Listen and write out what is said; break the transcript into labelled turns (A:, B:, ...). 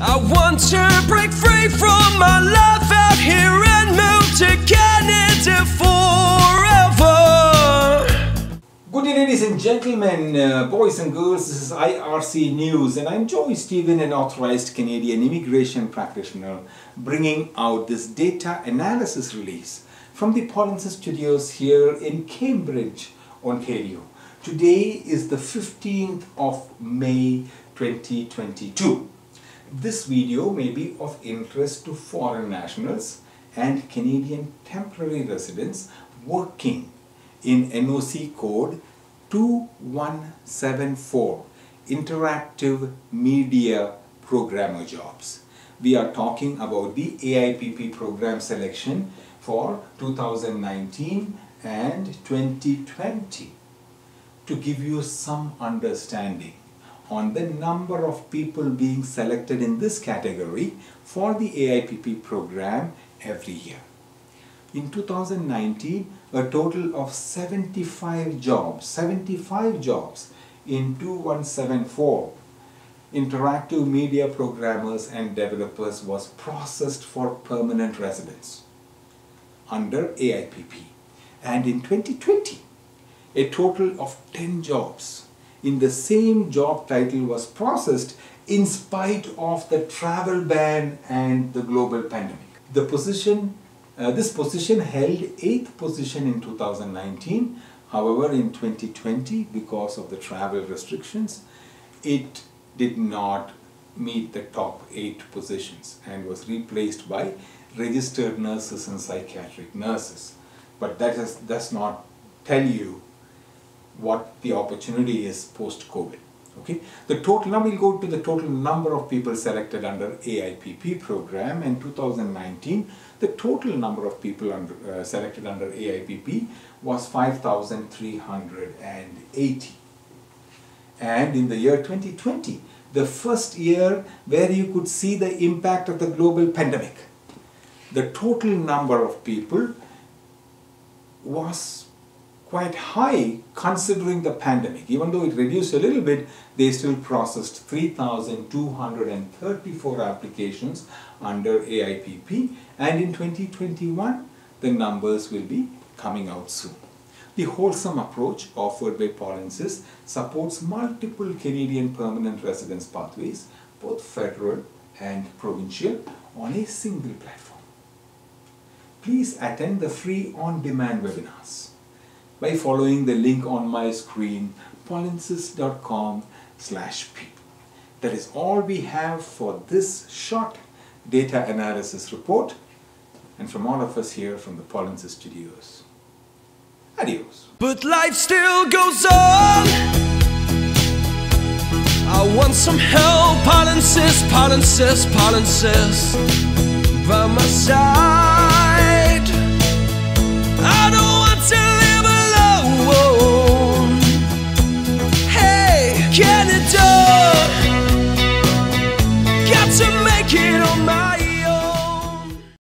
A: I want to break free from my life out here and move to Canada forever.
B: Good day, ladies and gentlemen, uh, boys and girls. This is IRC News, and I'm Joy Stephen, an authorized Canadian immigration practitioner, bringing out this data analysis release from the Polinsys Studios here in Cambridge, Ontario. Today is the 15th of May 2022. This video may be of interest to foreign nationals and Canadian temporary residents working in NOC code 2174 Interactive Media Programmer Jobs. We are talking about the AIPP program selection for 2019 and 2020 to give you some understanding on the number of people being selected in this category for the AIPP program every year. In 2019, a total of 75 jobs, 75 jobs in 2174 interactive media programmers and developers was processed for permanent residence under AIPP. And in 2020, a total of 10 jobs in the same job title was processed in spite of the travel ban and the global pandemic. The position, uh, this position held 8th position in 2019. However, in 2020, because of the travel restrictions, it did not meet the top 8 positions and was replaced by registered nurses and psychiatric nurses. But that is, does not tell you what the opportunity is post-COVID. Okay, the total, now we'll go to the total number of people selected under AIPP program in 2019. The total number of people under, uh, selected under AIPP was 5,380. And in the year 2020, the first year where you could see the impact of the global pandemic, the total number of people was quite high considering the pandemic. Even though it reduced a little bit, they still processed 3,234 applications under AIPP and in 2021 the numbers will be coming out soon. The wholesome approach offered by Polinsys supports multiple Canadian permanent residence pathways, both federal and provincial, on a single platform. Please attend the free on-demand webinars by following the link on my screen polinsys.com slash p. That is all we have for this short data analysis report and from all of us here from the Polinsys studios. Adios.
A: But life still goes on. I want some help, Polinsys, Polinsys, Polinsys, by my side.